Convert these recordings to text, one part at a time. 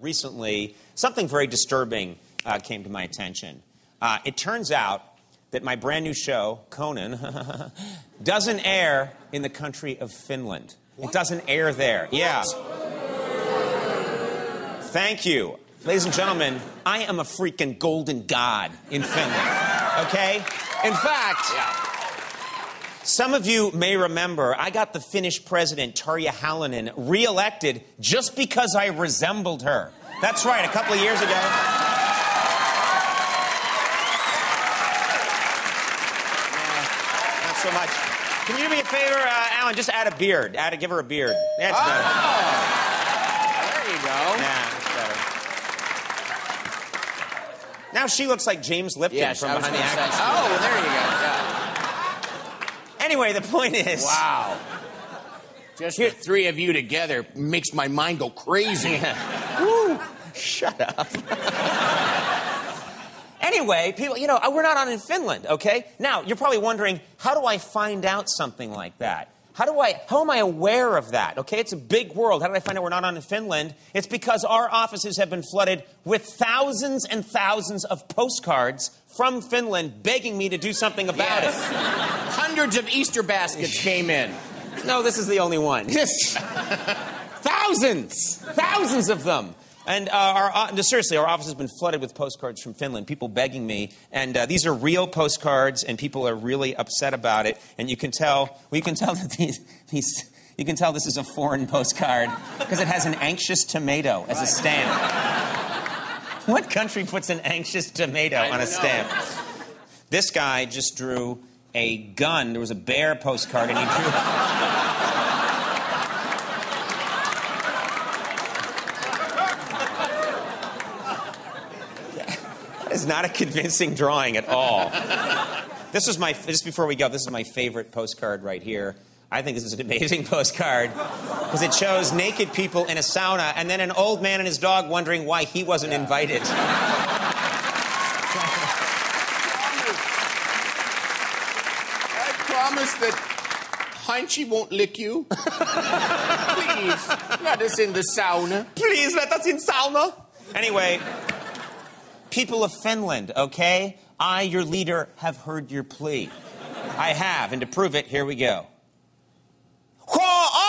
Recently, something very disturbing uh, came to my attention. Uh, it turns out that my brand new show, Conan, doesn't air in the country of Finland. It doesn't air there. Yeah. Thank you. Ladies and gentlemen, I am a freaking golden god in Finland. Okay? In fact, some of you may remember I got the Finnish president, Tarja Halonen, reelected just because I resembled her. That's right, a couple of years ago. Yeah, not so much. Can you do me a favor, uh, Alan? Just add a beard. Add a, give her a beard. That's better. There you go. Nah, that's better. Now she looks like James Lipton Yes, from Behind the Actors. Oh, there you go. Yeah. Anyway, the point is. Wow. Just the three of you together makes my mind go crazy. Woo, shut up. anyway, people, you know, we're not on in Finland, okay? Now, you're probably wondering, how do I find out something like that? How do I, how am I aware of that? Okay, it's a big world. How did I find out we're not on in Finland? It's because our offices have been flooded with thousands and thousands of postcards from Finland begging me to do something about Yes. Hundreds of Easter baskets came in. No, this is the only one. Yes. thousands, thousands of them. And uh, our, no, seriously, our office has been flooded with postcards from Finland, people begging me. And uh, these are real postcards, and people are really upset about it. And you can tell, well, you can tell that these, these you can tell this is a foreign postcard because it has an anxious tomato as a stamp. What country puts an anxious tomato on a know. stamp? This guy just drew a gun. There was a bear postcard, and he drew. Is not a convincing drawing at all. This is my just before we go. This is my favorite postcard right here. I think this is an amazing postcard because it shows naked people in a sauna and then an old man and his dog wondering why he wasn't invited. I promise that Heinchie won't lick you. Please, let us in the sauna. Please let us in sauna. Anyway, people of Finland, okay? I, your leader, have heard your plea. I have, and to prove it, here we go.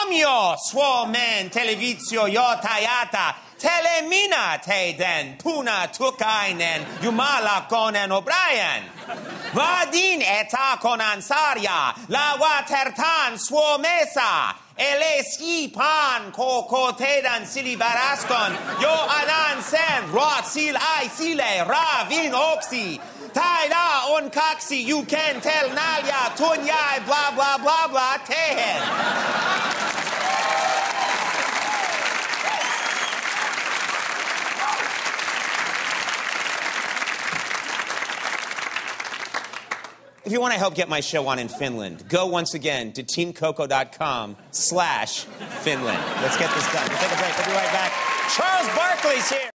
Huomio, Suomen televisio johtajata, telemina teidän puna tukainen Jumala konen O'Brien. Vadin eta konan sarja, lawatertan Suomessa, ele skipan koko teidän silivaraskon, jo anan sen rot sil ai sile ravin oksi. Taida on kaksi, you can tell nalja tunjai blah blah blah blah tehen. If you want to help get my show on in Finland, go once again to teamcoco.com slash Finland. Let's get this done. We'll take a break. We'll be right back. Charles Barkley's here.